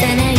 さい